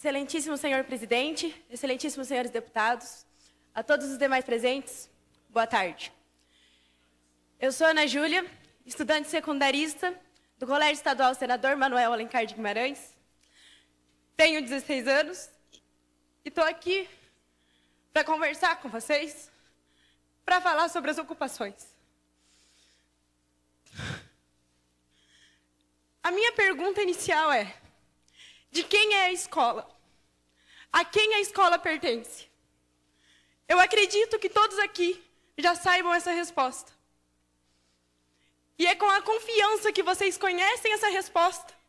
Excelentíssimo senhor presidente, excelentíssimos senhores deputados, a todos os demais presentes, boa tarde. Eu sou Ana Júlia, estudante secundarista do Colégio Estadual Senador Manuel Alencar de Guimarães. Tenho 16 anos e estou aqui para conversar com vocês, para falar sobre as ocupações. A minha pergunta inicial é: de quem é a escola? A quem a escola pertence? Eu acredito que todos aqui já saibam essa resposta. E é com a confiança que vocês conhecem essa resposta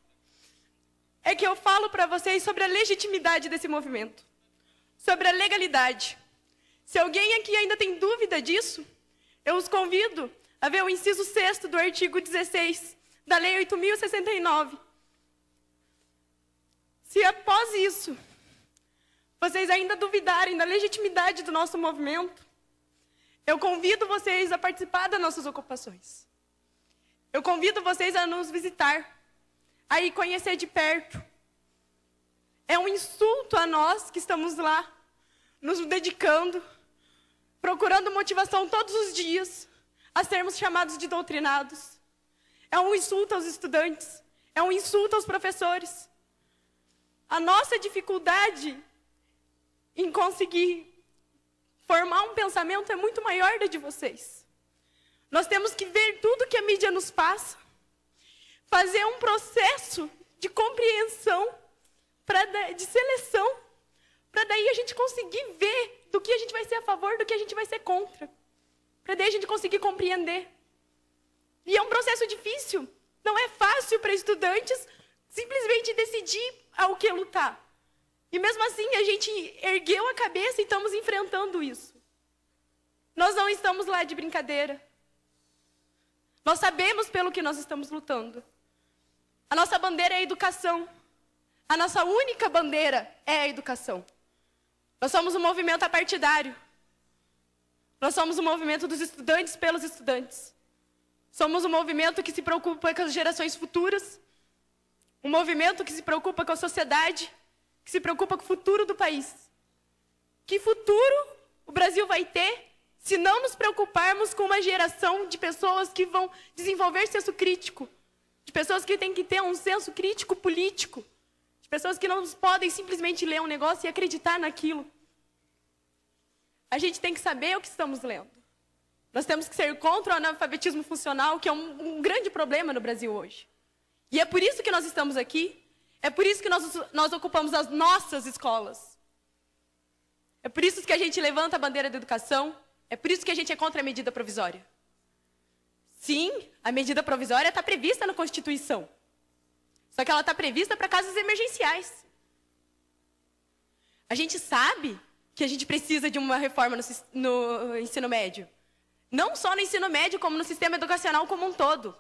é que eu falo para vocês sobre a legitimidade desse movimento, sobre a legalidade. Se alguém aqui ainda tem dúvida disso, eu os convido a ver o inciso 6 do artigo 16 da Lei 8069. Se após isso vocês ainda duvidarem da legitimidade do nosso movimento, eu convido vocês a participar das nossas ocupações. Eu convido vocês a nos visitar, a ir conhecer de perto. É um insulto a nós que estamos lá, nos dedicando, procurando motivação todos os dias, a sermos chamados de doutrinados. É um insulto aos estudantes, é um insulto aos professores. A nossa dificuldade em conseguir formar um pensamento é muito maior da de vocês. Nós temos que ver tudo que a mídia nos passa, fazer um processo de compreensão, pra, de seleção, para daí a gente conseguir ver do que a gente vai ser a favor, do que a gente vai ser contra. Para daí a gente conseguir compreender. E é um processo difícil. Não é fácil para estudantes simplesmente decidir ao que lutar. E mesmo assim, a gente ergueu a cabeça e estamos enfrentando isso. Nós não estamos lá de brincadeira. Nós sabemos pelo que nós estamos lutando. A nossa bandeira é a educação. A nossa única bandeira é a educação. Nós somos um movimento apartidário. Nós somos um movimento dos estudantes pelos estudantes. Somos um movimento que se preocupa com as gerações futuras. Um movimento que se preocupa com a sociedade, que se preocupa com o futuro do país. Que futuro o Brasil vai ter se não nos preocuparmos com uma geração de pessoas que vão desenvolver senso crítico, de pessoas que têm que ter um senso crítico político, de pessoas que não podem simplesmente ler um negócio e acreditar naquilo. A gente tem que saber o que estamos lendo. Nós temos que ser contra o analfabetismo funcional, que é um, um grande problema no Brasil hoje. E é por isso que nós estamos aqui. É por isso que nós, nós ocupamos as nossas escolas. É por isso que a gente levanta a bandeira da educação. É por isso que a gente é contra a medida provisória. Sim, a medida provisória está prevista na Constituição. Só que ela está prevista para casos emergenciais. A gente sabe que a gente precisa de uma reforma no, no ensino médio. Não só no ensino médio, como no sistema educacional como um todo.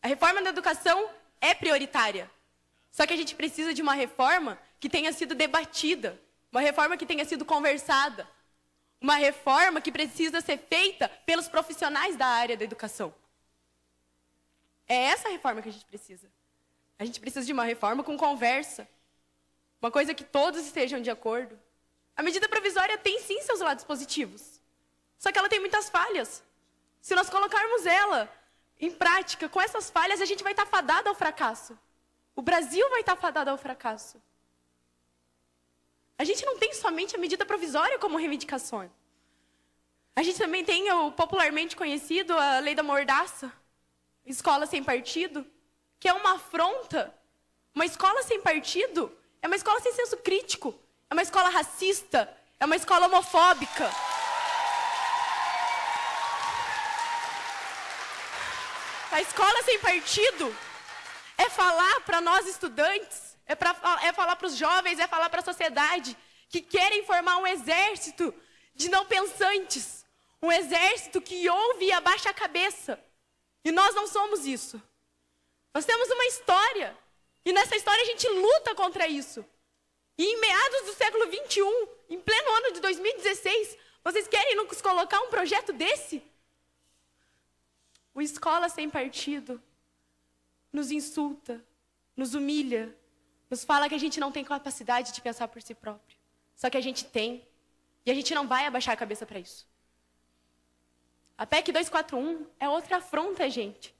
A reforma da educação é prioritária. Só que a gente precisa de uma reforma que tenha sido debatida, uma reforma que tenha sido conversada, uma reforma que precisa ser feita pelos profissionais da área da educação. É essa reforma que a gente precisa. A gente precisa de uma reforma com conversa, uma coisa que todos estejam de acordo. A medida provisória tem sim seus lados positivos, só que ela tem muitas falhas. Se nós colocarmos ela em prática, com essas falhas, a gente vai estar fadado ao fracasso. O Brasil vai estar fadado ao fracasso. A gente não tem somente a medida provisória como reivindicação. A gente também tem o popularmente conhecido a lei da mordaça, escola sem partido, que é uma afronta. Uma escola sem partido é uma escola sem senso crítico, é uma escola racista, é uma escola homofóbica. A escola sem partido é falar para nós estudantes, é, pra, é falar para os jovens, é falar para a sociedade que querem formar um exército de não pensantes, um exército que ouve e abaixa a cabeça. E nós não somos isso. Nós temos uma história. E nessa história a gente luta contra isso. E em meados do século XXI, em pleno ano de 2016, vocês querem nos colocar um projeto desse? O Escola Sem Partido nos insulta, nos humilha, nos fala que a gente não tem capacidade de pensar por si próprio. Só que a gente tem. E a gente não vai abaixar a cabeça para isso. A PEC 241 é outra afronta, gente.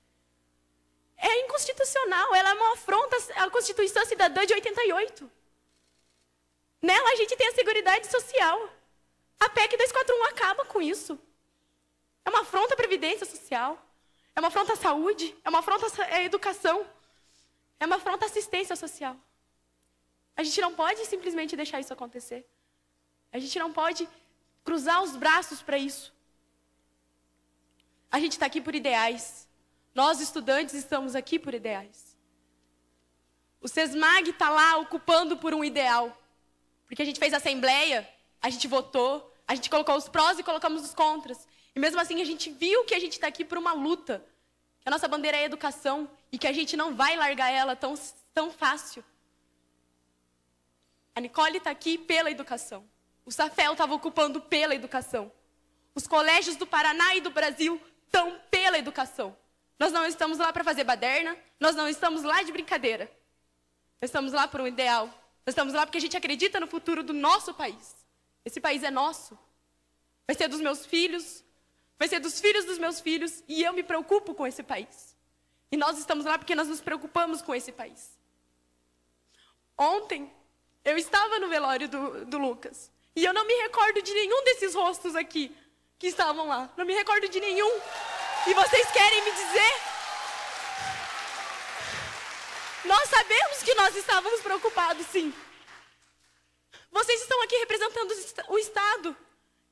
É inconstitucional, ela é uma afronta à Constituição Cidadã de 88. Nela a gente tem a Seguridade Social. A PEC 241 acaba com isso. É uma afronta à Previdência Social. É uma afronta à saúde. É uma afronta à educação. É uma afronta à assistência social. A gente não pode simplesmente deixar isso acontecer. A gente não pode cruzar os braços para isso. A gente está aqui por ideais. Nós, estudantes, estamos aqui por ideais. O SESMAG está lá ocupando por um ideal. Porque a gente fez assembleia, a gente votou, a gente colocou os prós e colocamos os contras. E mesmo assim a gente viu que a gente está aqui por uma luta. Que a nossa bandeira é educação e que a gente não vai largar ela tão, tão fácil. A Nicole está aqui pela educação. O Safel estava ocupando pela educação. Os colégios do Paraná e do Brasil estão pela educação. Nós não estamos lá para fazer baderna, nós não estamos lá de brincadeira. Nós estamos lá por um ideal. Nós estamos lá porque a gente acredita no futuro do nosso país. Esse país é nosso. Vai ser dos meus filhos, vai ser dos filhos dos meus filhos, e eu me preocupo com esse país. E nós estamos lá porque nós nos preocupamos com esse país. Ontem, eu estava no velório do, do Lucas. E eu não me recordo de nenhum desses rostos aqui que estavam lá. Não me recordo de nenhum. E vocês querem me dizer? Nós sabemos que nós estávamos preocupados, sim. Vocês estão aqui representando o Estado.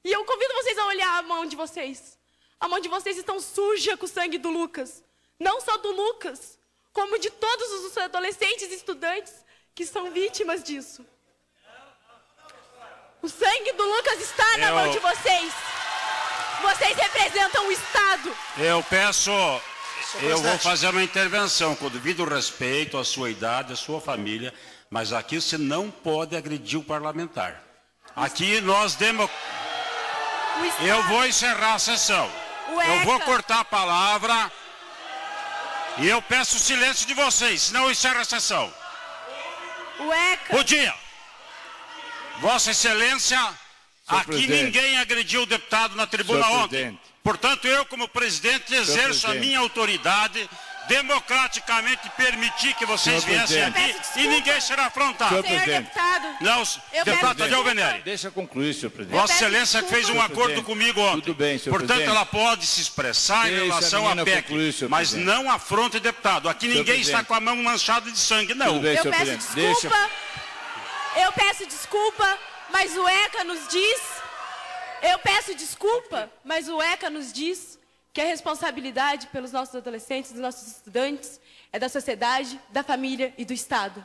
E eu convido vocês a olhar a mão de vocês. A mão de vocês está suja com o sangue do Lucas. Não só do Lucas, como de todos os adolescentes e estudantes que são vítimas disso. O sangue do Lucas está na mão de vocês. Vocês representam o Estado. Eu peço. Eu vou fazer uma intervenção com devido respeito à sua idade, à sua família, mas aqui você não pode agredir o parlamentar. Aqui nós demos. Eu vou encerrar a sessão. Eu vou cortar a palavra. E eu peço o silêncio de vocês, senão eu encerro a sessão. O ECA. Bom dia. Vossa Excelência, Senhor aqui presidente. ninguém agrediu o deputado na tribuna Senhor ontem. Presidente. Portanto, eu, como presidente, exerço a minha autoridade democraticamente permitir que vocês Senhor viessem aqui e ninguém será afrontado. Senhor, Senhor deputado. Não, eu deputado Tadeu Venere. Deixa concluir, senhor presidente. Vossa Excelência desculpa. fez um acordo comigo ontem. Tudo bem, senhor Portanto, presidente. ela pode se expressar Deixa em relação à PEC, concluir, mas presidente. não afronte deputado. Aqui senhor ninguém presidente. está com a mão manchada de sangue, não. Bem, eu peço desculpa. Deixa... Eu peço desculpa mas o ECA nos diz, eu peço desculpa, mas o ECA nos diz que a responsabilidade pelos nossos adolescentes, dos nossos estudantes, é da sociedade, da família e do Estado.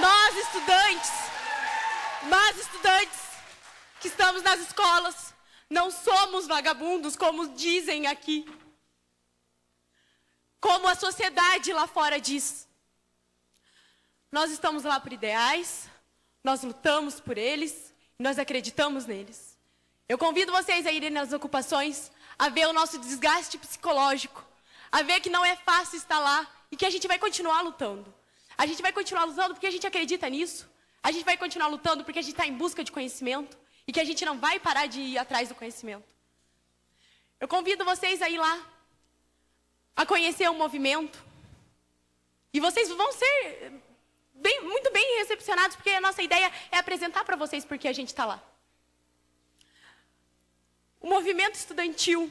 Nós, estudantes, nós, estudantes, que estamos nas escolas, não somos vagabundos, como dizem aqui. Como a sociedade lá fora diz. Nós estamos lá por ideais, nós lutamos por eles, nós acreditamos neles. Eu convido vocês a irem nas ocupações, a ver o nosso desgaste psicológico, a ver que não é fácil estar lá e que a gente vai continuar lutando. A gente vai continuar lutando porque a gente acredita nisso. A gente vai continuar lutando porque a gente está em busca de conhecimento e que a gente não vai parar de ir atrás do conhecimento. Eu convido vocês a ir lá, a conhecer o movimento. E vocês vão ser bem, muito bem recepcionados, porque a nossa ideia é apresentar para vocês porque a gente está lá. O movimento estudantil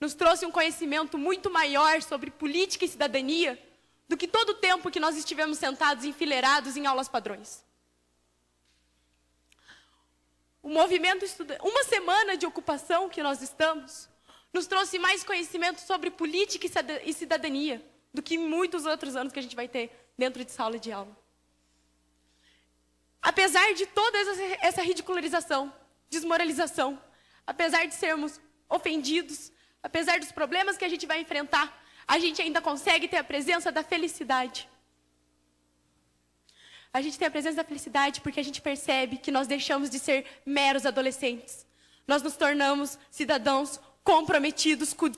nos trouxe um conhecimento muito maior sobre política e cidadania do que todo o tempo que nós estivemos sentados enfileirados em aulas padrões. O movimento estudantil, uma semana de ocupação que nós estamos, nos trouxe mais conhecimento sobre política e cidadania do que muitos outros anos que a gente vai ter dentro de sala de aula. Apesar de toda essa ridicularização, desmoralização, apesar de sermos ofendidos, apesar dos problemas que a gente vai enfrentar, a gente ainda consegue ter a presença da felicidade. A gente tem a presença da felicidade porque a gente percebe que nós deixamos de ser meros adolescentes. Nós nos tornamos cidadãos comprometidos com